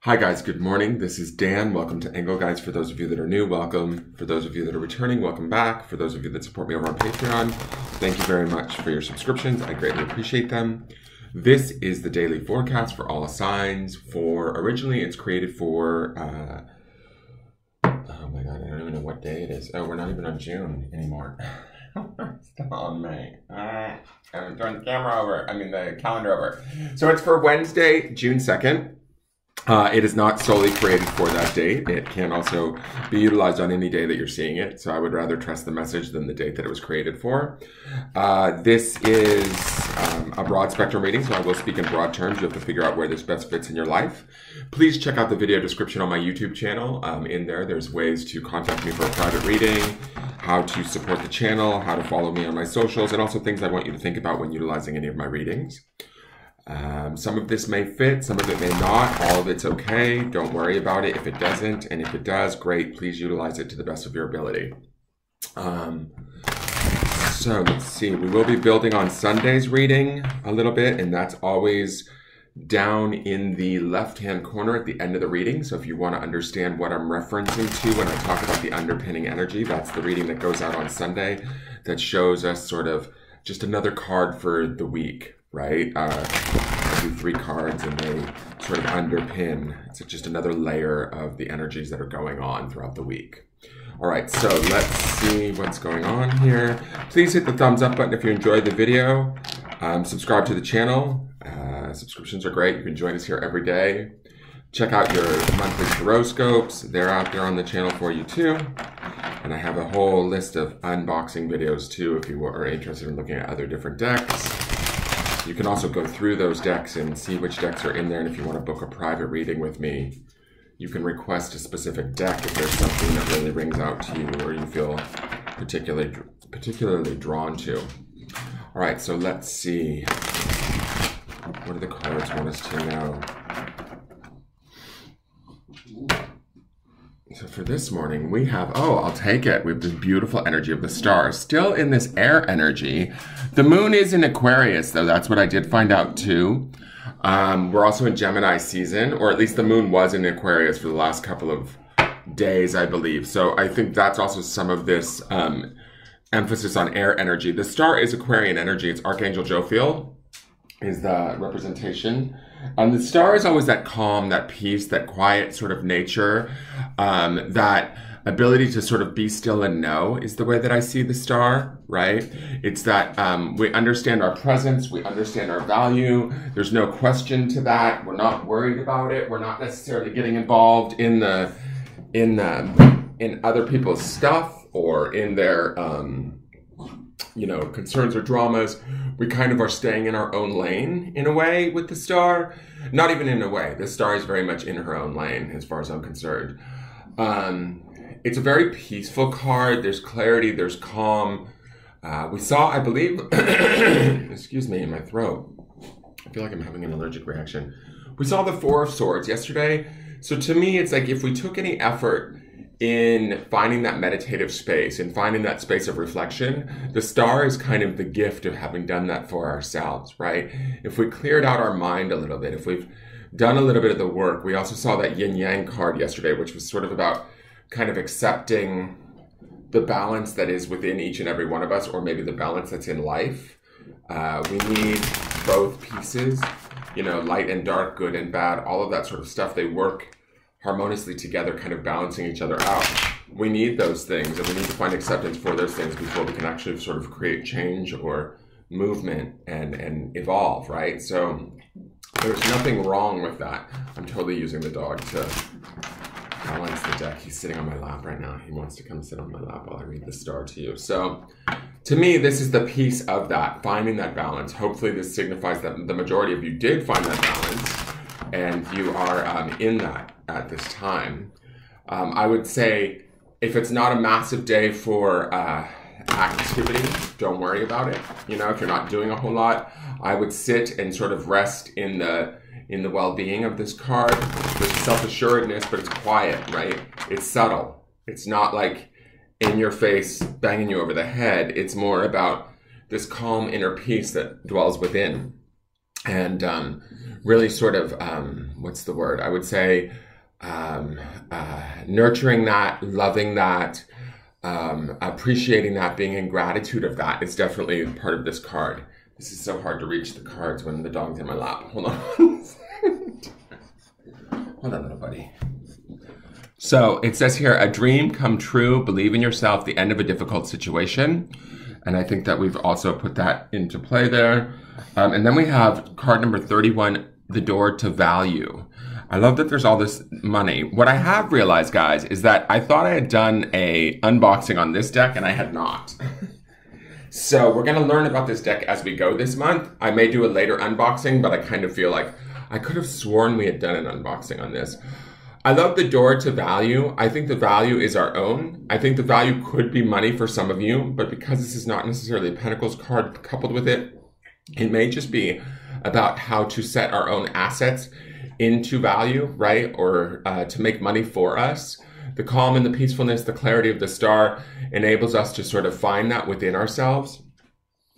Hi guys, good morning. This is Dan. Welcome to Engelgeist. For those of you that are new, welcome. For those of you that are returning, welcome back. For those of you that support me over on Patreon, thank you very much for your subscriptions. I greatly appreciate them. This is the daily forecast for all signs. For originally, it's created for. Uh, oh my god, I don't even know what day it is. Oh, we're not even on June anymore. Still on May. Uh, I'm throwing the camera over. I mean the calendar over. So it's for Wednesday, June second. Uh, it is not solely created for that date. It can also be utilized on any day that you're seeing it. So I would rather trust the message than the date that it was created for. Uh, this is um, a broad spectrum reading, so I will speak in broad terms. You have to figure out where this best fits in your life. Please check out the video description on my YouTube channel. Um, in there, there's ways to contact me for a private reading, how to support the channel, how to follow me on my socials, and also things I want you to think about when utilizing any of my readings. Um, some of this may fit, some of it may not. All of it's okay. Don't worry about it if it doesn't. And if it does, great. Please utilize it to the best of your ability. Um, so let's see. We will be building on Sunday's reading a little bit, and that's always down in the left hand corner at the end of the reading. So if you want to understand what I'm referencing to when I talk about the underpinning energy, that's the reading that goes out on Sunday that shows us sort of just another card for the week right? Uh, I do three cards and they sort of underpin. It's just another layer of the energies that are going on throughout the week. All right, so let's see what's going on here. Please hit the thumbs up button if you enjoyed the video. Um, subscribe to the channel. Uh, subscriptions are great. You can join us here every day. Check out your monthly horoscopes. They're out there on the channel for you too. And I have a whole list of unboxing videos too if you are interested in looking at other different decks. You can also go through those decks and see which decks are in there. And if you want to book a private reading with me, you can request a specific deck if there's something that really rings out to you or you feel particularly particularly drawn to. All right, so let's see. What do the cards want us to know? So for this morning, we have, oh, I'll take it. We have this beautiful energy of the stars. Still in this air energy. The moon is in Aquarius, though. That's what I did find out, too. Um, we're also in Gemini season, or at least the moon was in Aquarius for the last couple of days, I believe. So I think that's also some of this um, emphasis on air energy. The star is Aquarian energy. It's Archangel Jophiel is the representation. Um, the star is always that calm, that peace, that quiet sort of nature, um, that ability to sort of be still and know is the way that I see the star, right? It's that um, we understand our presence, we understand our value. There's no question to that. We're not worried about it. We're not necessarily getting involved in the in the in other people's stuff or in their um, you know concerns or dramas we kind of are staying in our own lane in a way with the star. Not even in a way. The star is very much in her own lane as far as I'm concerned. Um, it's a very peaceful card. There's clarity, there's calm. Uh, we saw, I believe, excuse me, in my throat. I feel like I'm having an allergic reaction. We saw the Four of Swords yesterday. So to me, it's like if we took any effort in finding that meditative space and finding that space of reflection, the star is kind of the gift of having done that for ourselves, right? If we cleared out our mind a little bit, if we've done a little bit of the work, we also saw that yin yang card yesterday, which was sort of about kind of accepting the balance that is within each and every one of us, or maybe the balance that's in life. Uh, we need both pieces, you know, light and dark, good and bad, all of that sort of stuff. They work harmoniously together, kind of balancing each other out. We need those things, and we need to find acceptance for those things before we can actually sort of create change or movement and and evolve, right? So there's nothing wrong with that. I'm totally using the dog to balance the deck. He's sitting on my lap right now. He wants to come sit on my lap while I read the star to you. So to me, this is the piece of that, finding that balance. Hopefully this signifies that the majority of you did find that balance and you are um, in that at this time. Um, I would say if it's not a massive day for uh, activity, don't worry about it. You know, if you're not doing a whole lot, I would sit and sort of rest in the in the well-being of this card. There's self-assuredness, but it's quiet, right? It's subtle. It's not like in your face, banging you over the head. It's more about this calm inner peace that dwells within, and um, really sort of. Um, what's the word? I would say um, uh, nurturing that, loving that, um, appreciating that, being in gratitude of that is definitely part of this card. This is so hard to reach the cards when the dog's in my lap. Hold on. Hold on, little buddy. So it says here, a dream come true, believe in yourself, the end of a difficult situation. And I think that we've also put that into play there. Um, and then we have card number 31, the door to value. I love that there's all this money. What I have realized, guys, is that I thought I had done a unboxing on this deck and I had not. so we're going to learn about this deck as we go this month. I may do a later unboxing, but I kind of feel like I could have sworn we had done an unboxing on this. I love the door to value. I think the value is our own. I think the value could be money for some of you, but because this is not necessarily a Pentacles card coupled with it, it may just be about how to set our own assets into value, right? Or uh, to make money for us. The calm and the peacefulness, the clarity of the star enables us to sort of find that within ourselves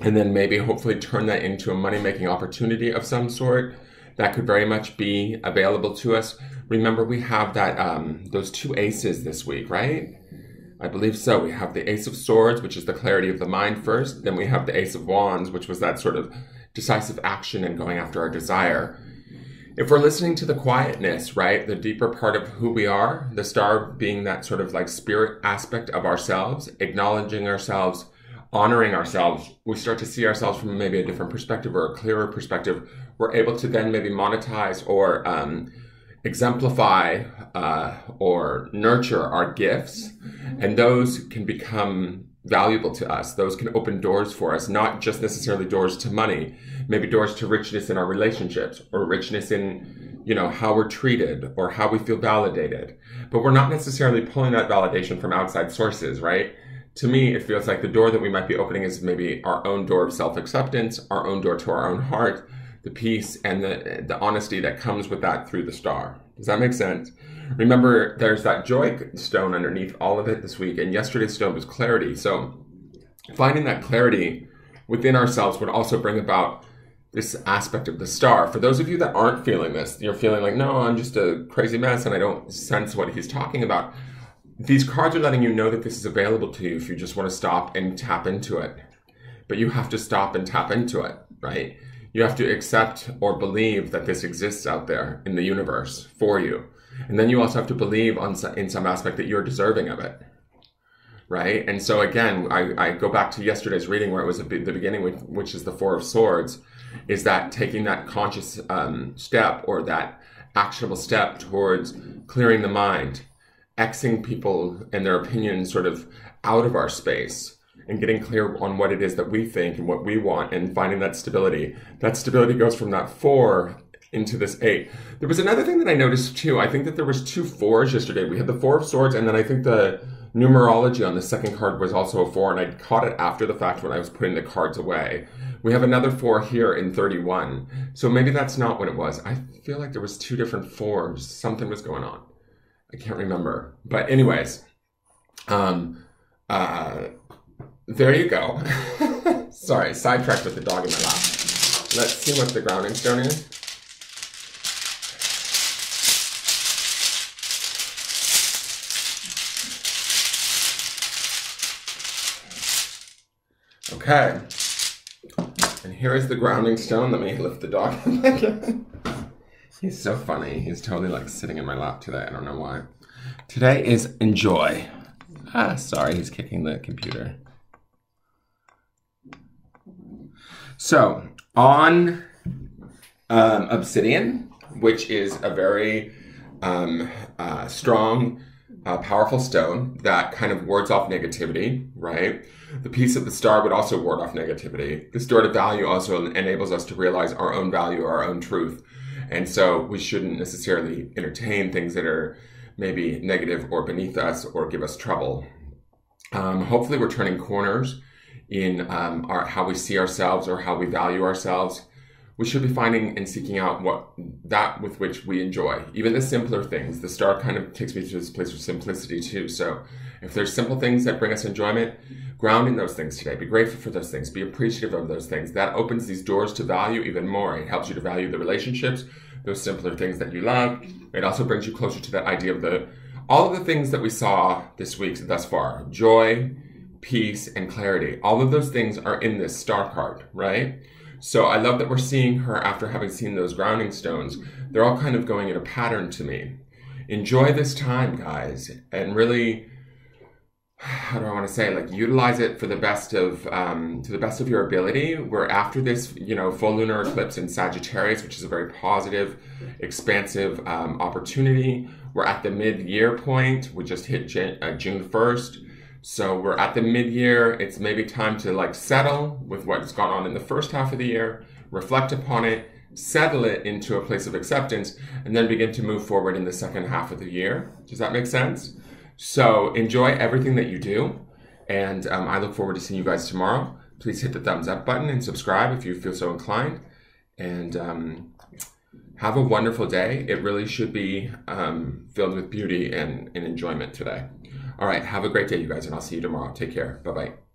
and then maybe hopefully turn that into a money making opportunity of some sort that could very much be available to us. Remember, we have that um, those two aces this week, right? I believe so. We have the Ace of Swords, which is the clarity of the mind first. Then we have the Ace of Wands, which was that sort of decisive action and going after our desire if we're listening to the quietness, right, the deeper part of who we are, the star being that sort of like spirit aspect of ourselves, acknowledging ourselves, honoring ourselves, we start to see ourselves from maybe a different perspective or a clearer perspective. We're able to then maybe monetize or um, exemplify uh, or nurture our gifts, and those can become valuable to us. Those can open doors for us, not just necessarily doors to money, maybe doors to richness in our relationships or richness in, you know, how we're treated or how we feel validated. But we're not necessarily pulling that validation from outside sources, right? To me, it feels like the door that we might be opening is maybe our own door of self acceptance, our own door to our own heart, the peace and the, the honesty that comes with that through the star. Does that make sense? Remember, there's that joy stone underneath all of it this week, and yesterday's stone was clarity. So, finding that clarity within ourselves would also bring about this aspect of the star. For those of you that aren't feeling this, you're feeling like, no, I'm just a crazy mess and I don't sense what he's talking about. These cards are letting you know that this is available to you if you just want to stop and tap into it. But you have to stop and tap into it, right? You have to accept or believe that this exists out there in the universe for you. And then you also have to believe on in some aspect that you're deserving of it. Right. And so again, I, I go back to yesterday's reading where it was the beginning, which is the Four of Swords, is that taking that conscious um, step or that actionable step towards clearing the mind, Xing people and their opinions sort of out of our space and getting clear on what it is that we think and what we want and finding that stability. That stability goes from that four into this eight. There was another thing that I noticed too. I think that there was two fours yesterday. We had the four of swords, and then I think the numerology on the second card was also a four, and I caught it after the fact when I was putting the cards away. We have another four here in 31. So maybe that's not what it was. I feel like there was two different fours. Something was going on. I can't remember. But anyways, um, uh, there you go. Sorry, sidetracked with the dog in my lap. Let's see what the grounding stone is. Okay. And here is the grounding stone. Let me lift the dog. He's so funny. He's totally like sitting in my lap today. I don't know why. Today is enjoy. Ah, sorry, he's kicking the computer. So, on um, Obsidian, which is a very um, uh, strong a powerful stone that kind of wards off negativity, right? The peace of the star would also ward off negativity. This door to value also enables us to realize our own value, our own truth. And so we shouldn't necessarily entertain things that are maybe negative or beneath us or give us trouble. Um, hopefully, we're turning corners in um, our, how we see ourselves or how we value ourselves we should be finding and seeking out what that with which we enjoy. Even the simpler things. The star kind of takes me to this place of simplicity too. So if there's simple things that bring us enjoyment, ground in those things today. Be grateful for those things. Be appreciative of those things. That opens these doors to value even more. It helps you to value the relationships, those simpler things that you love. It also brings you closer to that idea of the all of the things that we saw this week thus far joy, peace, and clarity. All of those things are in this star card, right? So I love that we're seeing her after having seen those grounding stones. They're all kind of going in a pattern to me. Enjoy this time, guys, and really how do I want to say like utilize it for the best of um, to the best of your ability. We're after this, you know, full lunar eclipse in Sagittarius, which is a very positive, expansive um, opportunity. We're at the mid-year point. We just hit uh, June first, so we're at the mid-year. It's maybe time to like settle with what's gone on in the first half of the year, reflect upon it, settle it into a place of acceptance, and then begin to move forward in the second half of the year. Does that make sense? So enjoy everything that you do. And um, I look forward to seeing you guys tomorrow. Please hit the thumbs up button and subscribe if you feel so inclined. And um, have a wonderful day. It really should be um, filled with beauty and, and enjoyment today. All right. Have a great day, you guys, and I'll see you tomorrow. Take care. Bye bye.